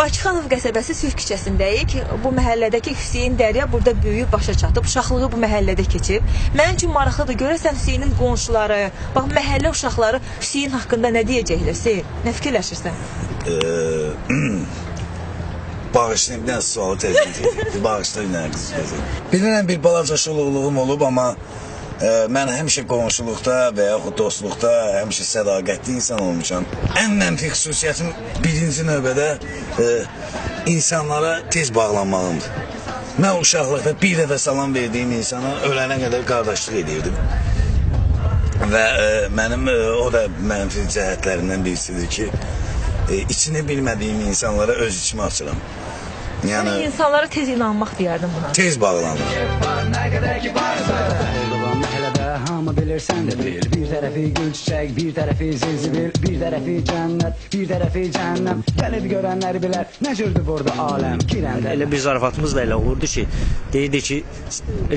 Bakıxanov qəsəbəsi Sülh küçəsindəyik. Bu məhəllədəki Hüseyn Dərya burada böyüyüb başa çatıb, uşaqlığı bu məhəllədə keçib. Mənim üçün maraqlıdır. Görəsən Hüseynin qonşuları, bax məhəllə uşaqları Hüseyn haqqında nə deyəcəklər? Hüseyn, nə fikirləşirsən? Bağışlayın, bir dənə sualı təzim Bağışlayın, nə qız Bilirəm bir balaca şuluqluğum olub, amma mən həmişə qonşuluqda və yaxud dostluqda həmişə sədaqətli insan olmuşam. Ən mənfi xüsusiyyətim birinci növbədə e, insanlara tez bağlanmağımdır. Mən uşaqlıqda bir dəfə salam verdiyim insana ölənə qədər qardaşlıq edirdim. Və e, mənim e, o da mənfi cəhətlərindən birisidir ki, e, içini bilmədiyim insanlara öz içimi açıram. Yəni Yəni insanlara tez inanmaq deyərdim buna. tez məhəllədə hamı bilir sən də bil Bir tərəfi gül çiçək, bir tərəfi zilzibil Bir tərəfi cənnət, bir tərəfi cəhənnəm Gəlib görənləri bilər, nə cürdür burada aləm Girəndə Elə bir zarafatımız da elə olurdu ki, deyirdi ki,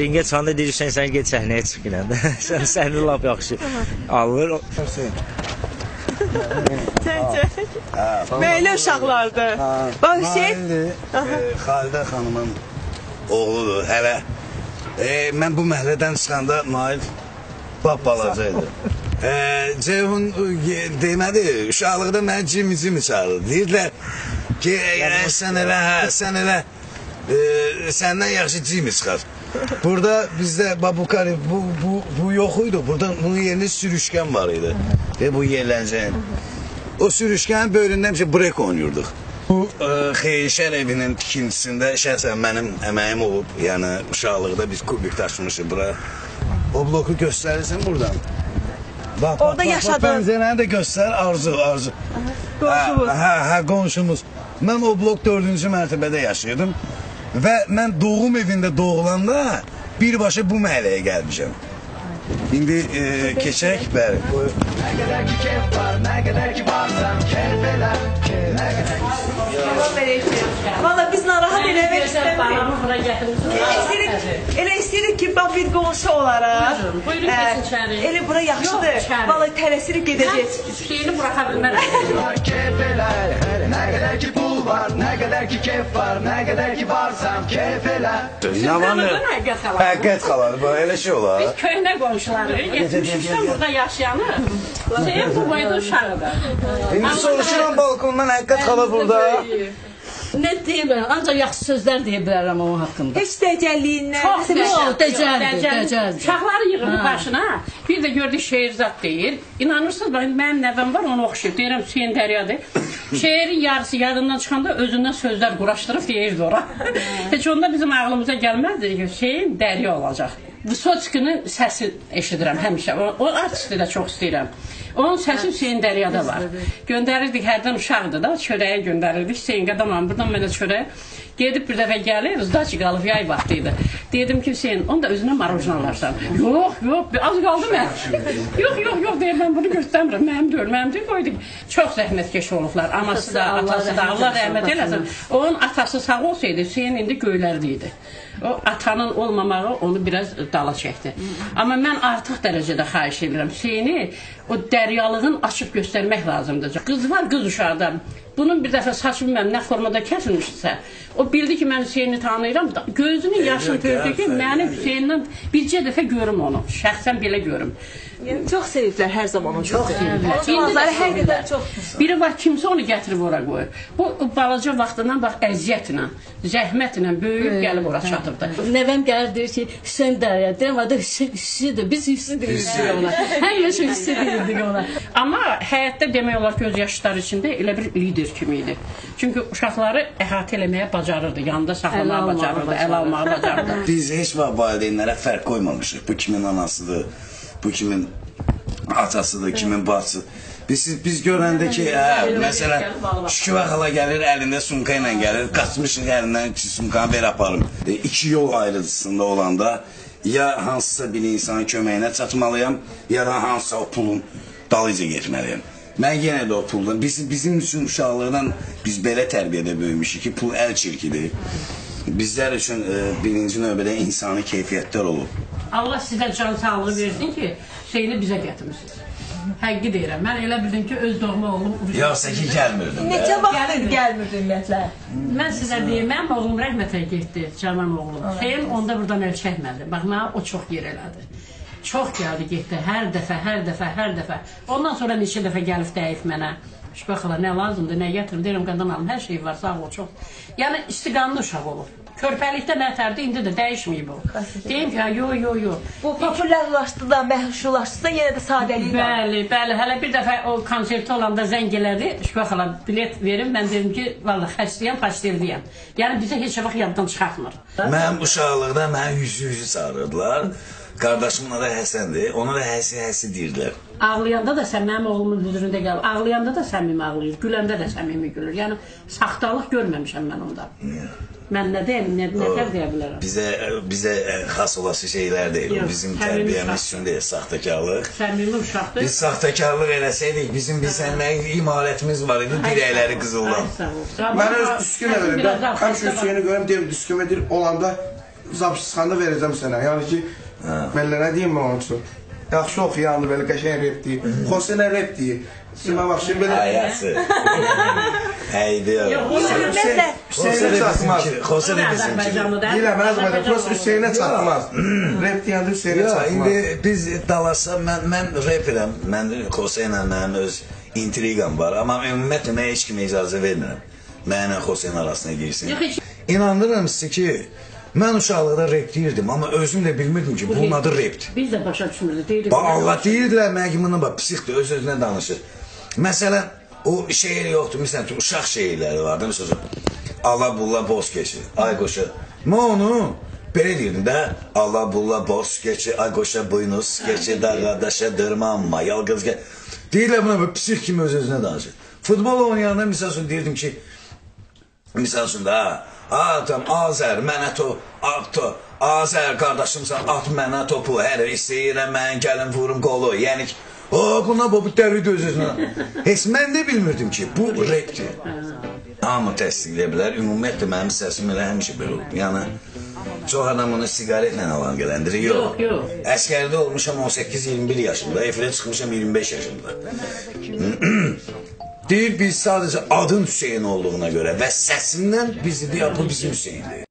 ringə çıxanda deyir sən get səhnəyə çıx yenə də. sən səni lap yaxşı alır. Səncə? Məhəllə uşaqlardır. Bax Xaliddir, e, Xalidə xanımın oğludur. Hələ e, mən bu məhəllədən çıxanda Nail bab balaca idi. E, Ceyhun e, demədi, uşaqlıqda məni cimi cimi çağırdı. Deyirdilər ki, e, sən elə, hə, sən elə e, səndən yaxşı cimi çıxar. Burada bizdə bax, bu, bu, bu, idi. Burada bunun yerində sürüşkən var idi. Ve bu yerləncəyin. O sürüşkənin böyründə həmişə brek oynayırdıq. Bu e, xeyirşər evinin tikintisində şəxsən mənim əməyim olub. Yəni uşaqlıqda biz kubik daşımışıq bura. O bloku göstərirsən buradan. Bax, Orada bax, yaşadın. Bax, pəncərəni də göstər, arzu, arzu. qonşumuz. Hə, hə, hə, qonşumuz. Mən o blok 4-cü mərtəbədə yaşayırdım və mən doğum evində doğulanda birbaşa bu məhəlləyə gəlmişəm. İndi e, keçək, bəli. Nə qədər ki kef var, nə qədər ki varsam Kef elə, nə qədər ki Valla biz narahat eləmək istəmirik. İstəyirik, elə istəyirik ki, bax bir qonşu olaraq. Buyurun, Ə, keçin içəri. Elə bura yaxşıdır. Valla tələsirik gedəcəyik. Hüseyni buraxa bilmərəm. elə Nə qədər ki pul var, nə qədər ki kef var Nə qədər ki varsam kef elə Nə var həqiqət xalanı. Həqiqət xalanı, bu elə şey olar. Biz köhnə qonşuları, 73-dən burada yaşayanı. Hüseyin bu boyda uşağıdır. İndi soruşuram balkondan həqiqət xala burada. Nə deyə bilərəm? Ancaq yaxşı sözlər deyə bilərəm onun haqqında. Heç dəcəlliyindən. Çox Yox, dəcəldir, dəcəldir. Uşaqları yığıb başına, bir də gördük şeirzat deyir. İnanırsınız, bax, mənim nəvəm var, ona oxşayır. Deyirəm Hüseyin Dəryadır. Şeirin yarısı yadından çıxanda özündən sözlər quraşdırıb deyirdi ora. Heç onda bizim ağlımıza gəlməzdi ki, Hüseyin Dərya olacaq. Vysotskinin səsi eşidirəm həmişə. O artisti də çox istəyirəm. Onun səsi Hüseyin Dəryada var. Göndərirdik hərdən uşaqdır da, çörəyə göndərirdik. Hüseyin qadamam, buradan mənə çörək. Gedib bir dəfə gəlir, uzdaç qalıb yay vaxtı idi. Dedim ki, Hüseyin, onu da özünə marojna alarsan. Yox, yox, az qaldı mən. yox, yox, yox deyir, mən bunu göstərmirəm. Mənim deyil, mənim deyil, qoyduk. Çox zəhmətkeş olublar. Anası da, atası da, Allah rəhmət eləsin. Onun atası sağ olsaydı, Hüseyin indi göylərdə idi. O atanın olmamağı onu biraz dala çəkdi. Amma mən artıq dərəcədə xahiş edirəm. Hüseyni o dəryalığın açıb göstərmək lazımdır. Qız var, qız uşaqdan. Bunun bir dəfə saçı bilməm nə formada kəsilmişsə, o bildi ki, mən Hüseyni tanıyıram. da- Gözünün yaşını gördü ki, məni Hüseynindən bircə dəfə görüm onu. Şəxsən belə görüm. Yəni, çox seviblər hər zaman onu. Çox seviblər. Manzarı həqiqətən çox. Biri var kimsə onu gətirib ora qoyur. Bu balaca vaxtından bax əziyyətlə, zəhmətlə böyüyüb gəlib ora çatıbdı. Nəvəm gəlir deyir ki, Hüseyn Dərya. Deyirəm, adı Hüseyn Hüseyindir. Biz Hüseyin deyirik ona. Həmişə Hüseyin deyirdik ona. Amma həyatda demək olar göz yaşları içində elə bir lider kimi idi. Çünki uşaqları əhatə eləməyə bacarırdı, yanında almağı bacarırdı, ələ almağı bacarırdı. Biz heç vaxt valideynlərə fərq qoymamışıq. Bu kimin anasıdır, bu kimin atasıdır, kimin bacısı. Biz biz görəndə ki, hə, məsələn, Şüküvə xala gəlir, əlində sumka ilə gəlir, qaçmışıq əlindən ki, sumkanı ver aparım. E, iki yol ayrıcısında olanda ya hansısa bir insanın köməyinə çatmalıyam, ya da hansısa o pulun dalıca getməliyəm. Mən yenə də o puldan, biz, bizim üçün uşaqlıqdan biz belə tərbiyədə böyümüşük ki, pul əl çirkidir. Bizlər üçün e, birinci növbədə insani keyfiyyətlər olub. Allah sizə can sağlığı versin ki, Hüseyni bizə gətirmisiniz. Həqiqi deyirəm. Mən elə bildim ki, öz doğma oğlum. Yoxsa ki gəlmirdin. Neçə vaxt Gəlmir. gəlmirdi ümumiyyətlə? Mən sizə deyim, mənim oğlum rəhmətə getdi, cavan oğlum. Xeyr, onda buradan əl çəkmədi. Bax, mənə o çox yer elədi. Çox gəldi, getdi. Hər dəfə, hər dəfə, hər dəfə. Ondan sonra neçə dəfə gəlib dəyib mənə. Şübhəxala nə lazımdır, nə gətirim, deyirəm qadan alım, hər şey var, sağ ol, çox. Yəni istiqamlı uşaq olub. Körpəlikdə nətərdi, indi də dəyişməyib o. Deyim ki, yo, yo, yo. Bu populyarlaşdı da, məşhurlaşdı da, yenə də sadəliyi var. Bəli, bəli. Hələ bir dəfə o konserti olanda zəng elədi. Şübhə xala bilet verin. Mən dedim ki, vallah xəstəyəm, pasteliyəm. Yəni bizə heç vaxt yaddan çıxartmır. Mənim uşaqlıqda mənə yüzü-yüzü çağırırdılar. Qardaşımın adı Həsəndir. Ona da həsi həsi deyirdilər. Ağlayanda da sən mənim oğlumun hüzurunda gəl. Ağlayanda da səmimi ağlayır, güləndə də səmimi gülür. Yəni saxtalıq görməmişəm mən onda. Mən nə deyim, nə, nə tər deyə bilərəm. Bizə bizə ə, xas olası şeylər deyil. O Yox, bizim tərbiyəmiz üçün deyil, saxtakarlıq. Səmimi uşaqdır. Biz saxtakarlıq eləsəydik, bizim bir sənə imarətimiz var idi, dirəkləri qızıldan. Mən öz Biraz verirəm. Həmişə Hüseyni görürəm, deyirəm düskümə deyir, olanda zapsıxanda verəcəm sənə. Yəni ki, mən nə deyim mən onun üçün? Yaxşı oxuyandı, belə qəşəng rep deyir. Xose nə rep deyir. Simə bax, şimdi belə... Ayası. Ümumiyyətlə, Hüseynə də çatmaz. Xose də bizimki. Azərbaycanlıdır. Deyirəm, mən Azərbaycan, prosta Hüseynə çatmaz. Rep deyəndə Hüseynə Ya, çatmaz. indi biz dalasa mən mən reperəm. Mən Xose ilə mənim öz intriqam var, amma ümumiyyətlə mən heç kimə icazə vermirəm. Mənlə Xoseyin arasına girsin. İnandırıram sizə ki, mən uşaqlıqda rep deyirdim, amma özüm də bilmirdim ki, bunun adı repdir. Biz də başa düşmürdük. Deyirik. Bax Allah deyirdilər bunun bax psixdir, öz özünə danışır. Məsələn, o şeir yoxdur, məsələn, uşaq şeirləri var da, məsələn, Allah bulla boz keçir, ay qoşa. Mən onu belə deyirdim də, Allah bulla boz keçir, ay qoşa buynuz keçir, dağa daşa dırmanma, yalqız gəl. Deyirlər buna bu psix kimi öz özünə danışır. Futbol oynayanda misal üçün deyirdim ki, misal üçün də, atam Azər mənə to, atto, Azər qardaşımsan, at mənə topu, hər istəyirəm mən gəlim vurum qolu. Yəni ki, o buna bu dəri öz özünə. Heç mən də bilmirdim ki, bu repdir. Hamı təsdiqləyə bilər. Ümumiyyətlə mənim səsim elə həmişə belə olub. Yəni çox adam bunu siqaretlə əlaqələndirir. Yox. Yox, yox. Əskərdə olmuşam 18-21 yaşımda, efirə çıxmışam 25 yaşımda. Deyir biz sadəcə adın Hüseyn olduğuna görə və səsindən bizi deyir bu bizim Hüseyndir.